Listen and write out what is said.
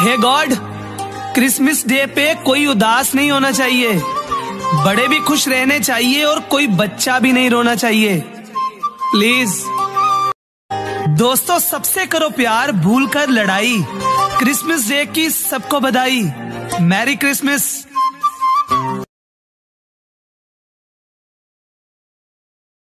हे God, Christmas day पे कोई उदास नहीं होना चाहिए। बड़े भी खुश रहने चाहिए और कोई बच्चा भी नहीं रोना चाहिए। प्लीज़ दोस्तों, सबसे करो प्यार, भूल कर लड़ाई। क्रिसमस डे की सबको बधाई। Merry Christmas.